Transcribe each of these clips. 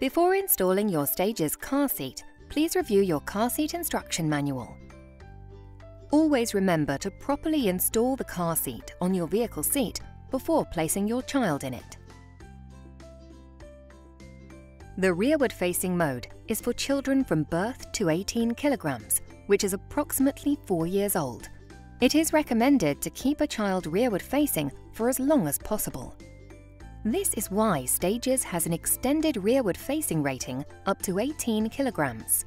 Before installing your Stages car seat, please review your car seat instruction manual. Always remember to properly install the car seat on your vehicle seat before placing your child in it. The rearward-facing mode is for children from birth to 18 kilograms, which is approximately 4 years old. It is recommended to keep a child rearward-facing for as long as possible. This is why Stages has an extended rearward-facing rating up to 18 kilograms.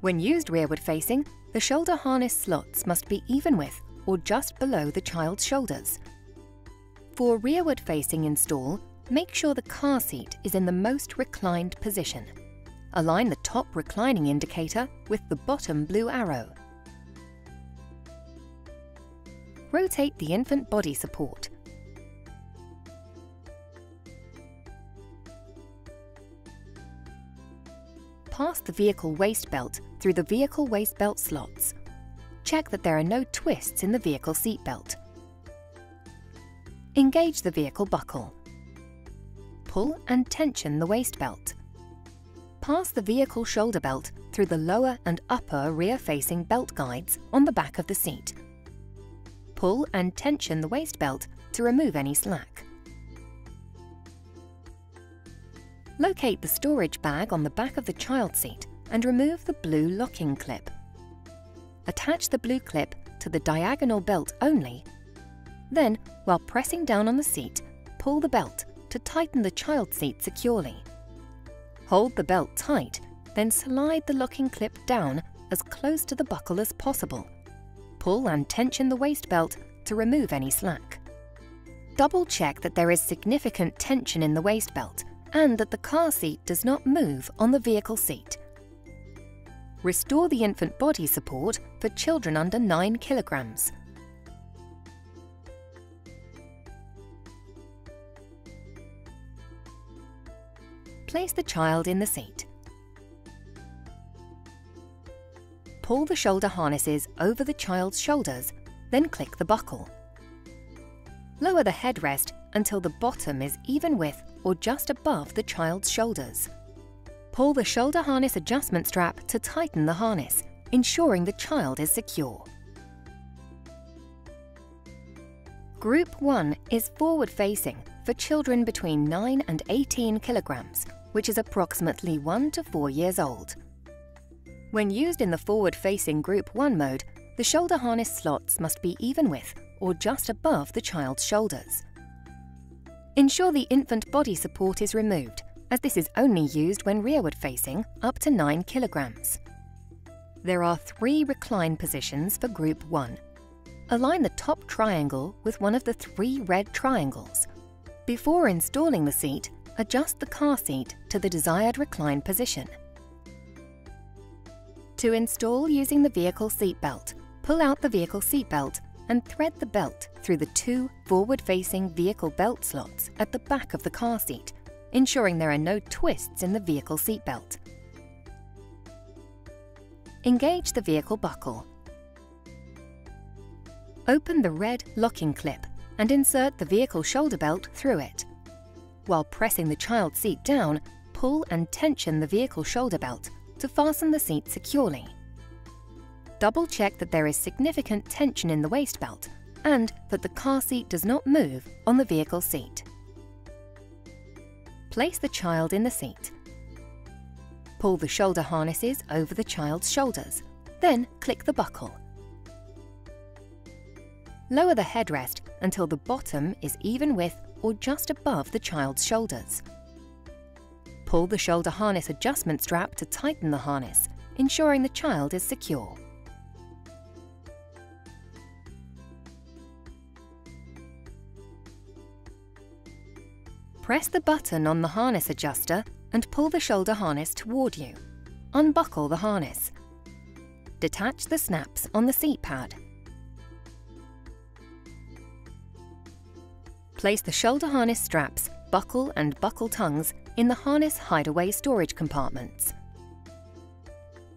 When used rearward-facing, the shoulder harness slots must be even with or just below the child's shoulders. For rearward-facing install, make sure the car seat is in the most reclined position. Align the top reclining indicator with the bottom blue arrow. Rotate the infant body support. Pass the vehicle waist belt through the vehicle waist belt slots. Check that there are no twists in the vehicle seat belt. Engage the vehicle buckle. Pull and tension the waist belt. Pass the vehicle shoulder belt through the lower and upper rear-facing belt guides on the back of the seat. Pull and tension the waist belt to remove any slack. Locate the storage bag on the back of the child seat and remove the blue locking clip. Attach the blue clip to the diagonal belt only. Then, while pressing down on the seat, pull the belt to tighten the child seat securely. Hold the belt tight, then slide the locking clip down as close to the buckle as possible. Pull and tension the waist belt to remove any slack. Double check that there is significant tension in the waist belt and that the car seat does not move on the vehicle seat. Restore the infant body support for children under 9 kilograms. Place the child in the seat. Pull the shoulder harnesses over the child's shoulders, then click the buckle. Lower the headrest until the bottom is even with or just above the child's shoulders. Pull the shoulder harness adjustment strap to tighten the harness, ensuring the child is secure. Group 1 is forward-facing for children between 9 and 18 kilograms, which is approximately 1 to 4 years old. When used in the forward-facing Group 1 mode, the shoulder harness slots must be even with or just above the child's shoulders. Ensure the infant body support is removed as this is only used when rearward facing up to 9 kilograms. There are three recline positions for Group 1. Align the top triangle with one of the three red triangles. Before installing the seat, adjust the car seat to the desired recline position. To install using the vehicle seat belt, pull out the vehicle seat belt and thread the belt through the two forward-facing vehicle belt slots at the back of the car seat ensuring there are no twists in the vehicle seatbelt. Engage the vehicle buckle. Open the red locking clip and insert the vehicle shoulder belt through it. While pressing the child seat down, pull and tension the vehicle shoulder belt to fasten the seat securely. Double check that there is significant tension in the waist belt and that the car seat does not move on the vehicle seat. Place the child in the seat. Pull the shoulder harnesses over the child's shoulders, then click the buckle. Lower the headrest until the bottom is even with or just above the child's shoulders. Pull the shoulder harness adjustment strap to tighten the harness, ensuring the child is secure. Press the button on the harness adjuster and pull the shoulder harness toward you. Unbuckle the harness. Detach the snaps on the seat pad. Place the shoulder harness straps, buckle and buckle tongues in the harness hideaway storage compartments.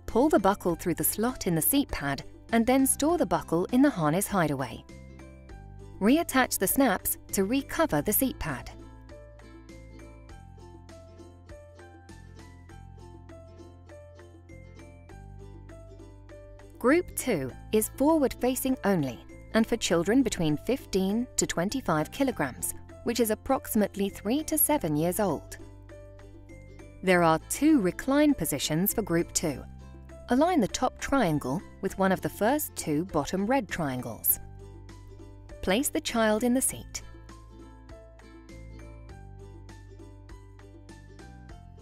Pull the buckle through the slot in the seat pad and then store the buckle in the harness hideaway. Reattach the snaps to recover the seat pad. Group 2 is forward-facing only and for children between 15 to 25 kilograms, which is approximately 3 to 7 years old. There are two recline positions for Group 2. Align the top triangle with one of the first two bottom red triangles. Place the child in the seat.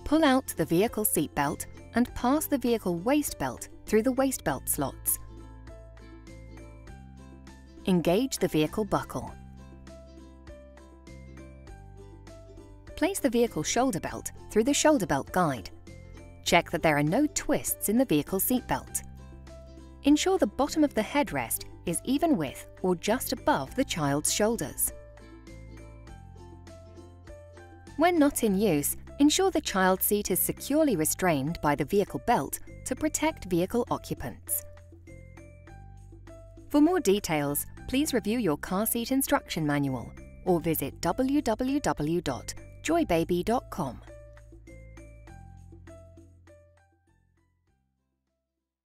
Pull out the vehicle seatbelt and pass the vehicle waist belt through the waist belt slots. Engage the vehicle buckle. Place the vehicle shoulder belt through the shoulder belt guide. Check that there are no twists in the vehicle seat belt. Ensure the bottom of the headrest is even with or just above the child's shoulders. When not in use, ensure the child seat is securely restrained by the vehicle belt to protect vehicle occupants. For more details, please review your car seat instruction manual or visit www.joiebaby.com.